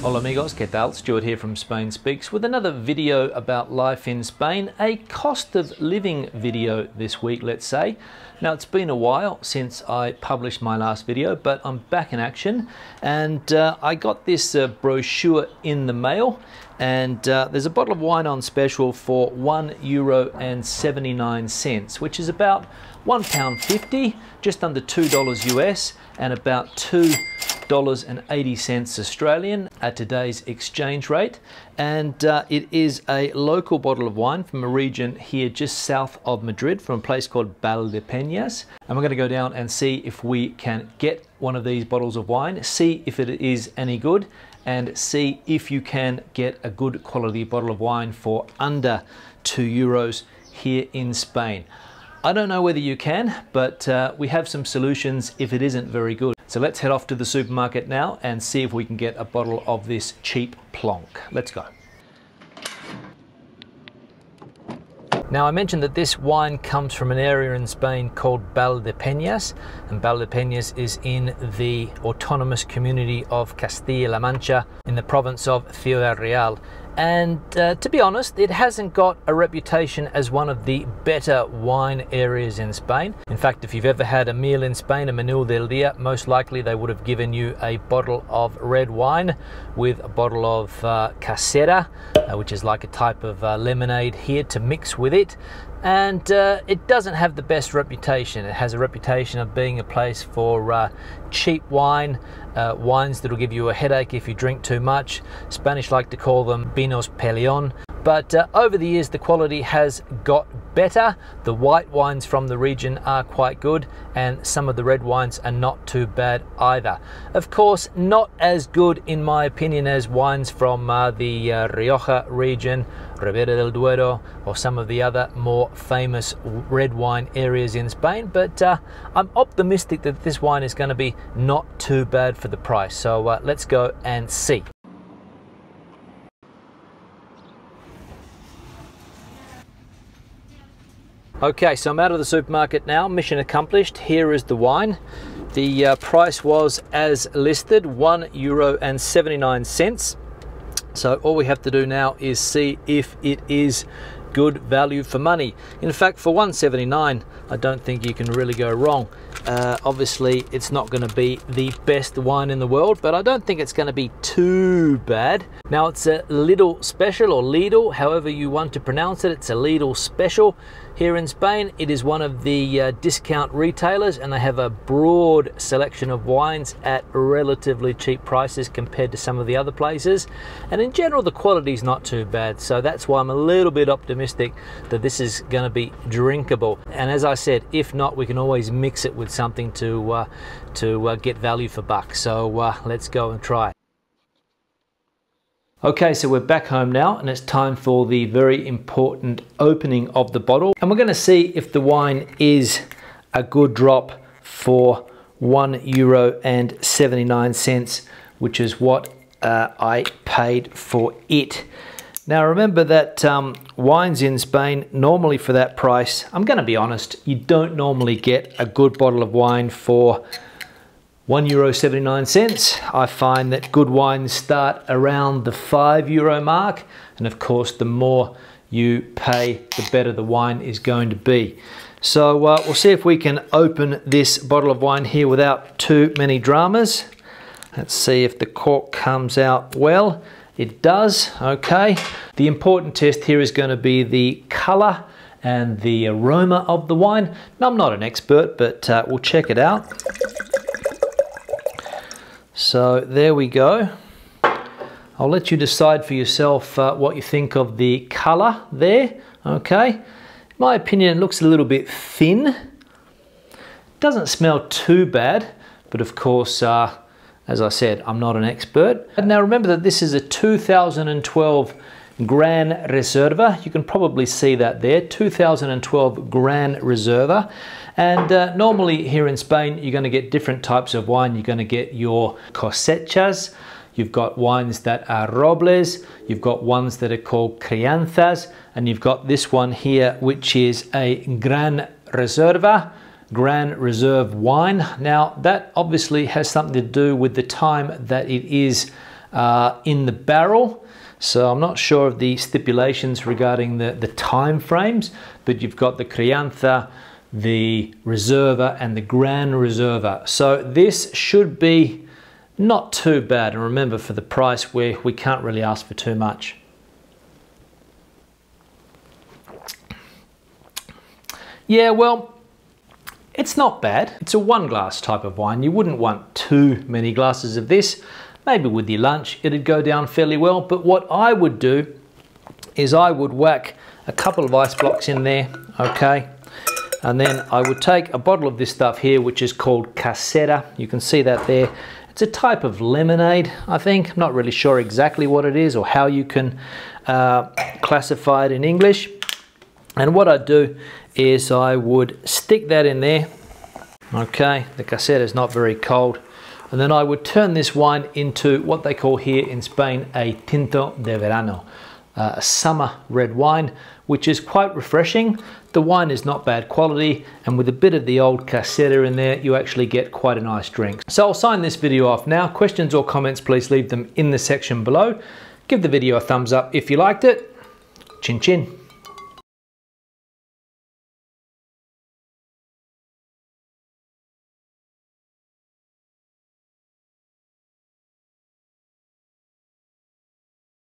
Hola amigos, ¿qué tal? Stuart here from Spain Speaks with another video about life in Spain, a cost of living video this week, let's say. Now it's been a while since I published my last video, but I'm back in action and uh, I got this uh, brochure in the mail and uh, there's a bottle of wine on special for one euro and 79 cents, which is about one pound 50, just under two dollars US and about two $2.80 Australian at today's exchange rate. And uh, it is a local bottle of wine from a region here just south of Madrid from a place called Valdepeñas. And we're going to go down and see if we can get one of these bottles of wine, see if it is any good, and see if you can get a good quality bottle of wine for under two euros here in Spain. I don't know whether you can, but uh, we have some solutions if it isn't very good. So let's head off to the supermarket now and see if we can get a bottle of this cheap plonk. Let's go. Now I mentioned that this wine comes from an area in Spain called Valdepeñas and Valdepeñas is in the autonomous community of Castilla-La Mancha in the province of Ciudad Real and uh, to be honest, it hasn't got a reputation as one of the better wine areas in Spain. In fact, if you've ever had a meal in Spain, a menú del día, most likely they would have given you a bottle of red wine with a bottle of uh, casera, uh, which is like a type of uh, lemonade here to mix with it and uh, it doesn't have the best reputation. It has a reputation of being a place for uh, cheap wine, wines that'll give you a headache if you drink too much. Spanish like to call them vinos peleon. But uh, over the years, the quality has got better. The white wines from the region are quite good, and some of the red wines are not too bad either. Of course, not as good, in my opinion, as wines from uh, the uh, Rioja region, Ribera del Duero, or some of the other more famous red wine areas in Spain. But uh, I'm optimistic that this wine is going to be not too bad for the price. So uh, let's go and see. Okay, so I'm out of the supermarket now. Mission accomplished. Here is the wine. The uh, price was as listed, one euro and 79 cents. So all we have to do now is see if it is good value for money. In fact, for 179, I don't think you can really go wrong. Uh, obviously, it's not going to be the best wine in the world, but I don't think it's going to be too bad. Now, it's a Lidl special or Lidl, however you want to pronounce it. It's a Lidl special. Here in Spain, it is one of the uh, discount retailers and they have a broad selection of wines at relatively cheap prices compared to some of the other places. And in general, the quality is not too bad. So that's why I'm a little bit optimistic that this is going to be drinkable. And as I said, if not, we can always mix it with something to, uh, to uh, get value for buck. So uh, let's go and try. Okay, so we're back home now and it's time for the very important opening of the bottle. And we're gonna see if the wine is a good drop for one euro and 79 cents, which is what uh, I paid for it. Now remember that um, wines in Spain, normally for that price, I'm gonna be honest, you don't normally get a good bottle of wine for one euro 79 cents. I find that good wines start around the five euro mark. And of course, the more you pay, the better the wine is going to be. So uh, we'll see if we can open this bottle of wine here without too many dramas. Let's see if the cork comes out well. It does, okay. The important test here is going to be the color and the aroma of the wine. Now, I'm not an expert, but uh, we'll check it out. So there we go. I'll let you decide for yourself uh, what you think of the color there, okay? In my opinion, it looks a little bit thin. Doesn't smell too bad, but of course, uh, as I said, I'm not an expert. Now remember that this is a 2012 Gran Reserva. You can probably see that there, 2012 Gran Reserva. And uh, normally here in Spain, you're gonna get different types of wine. You're gonna get your cosechas, you've got wines that are robles, you've got ones that are called crianzas, and you've got this one here, which is a Gran Reserva, Gran Reserve wine. Now that obviously has something to do with the time that it is uh, in the barrel. So I'm not sure of the stipulations regarding the, the time frames, but you've got the Crianza, the Reserva and the Grand Reserva. So this should be not too bad. And remember for the price we we can't really ask for too much. Yeah, well, it's not bad. It's a one glass type of wine. You wouldn't want too many glasses of this. Maybe with your lunch, it'd go down fairly well. But what I would do is I would whack a couple of ice blocks in there, okay? And then I would take a bottle of this stuff here, which is called Casera. You can see that there. It's a type of lemonade, I think. I'm not really sure exactly what it is or how you can uh, classify it in English. And what I'd do is I would stick that in there. Okay, the Casera is not very cold. And then I would turn this wine into what they call here in Spain a tinto de verano, uh, a summer red wine, which is quite refreshing. The wine is not bad quality, and with a bit of the old Casera in there, you actually get quite a nice drink. So I'll sign this video off now. Questions or comments, please leave them in the section below. Give the video a thumbs up if you liked it. Chin chin.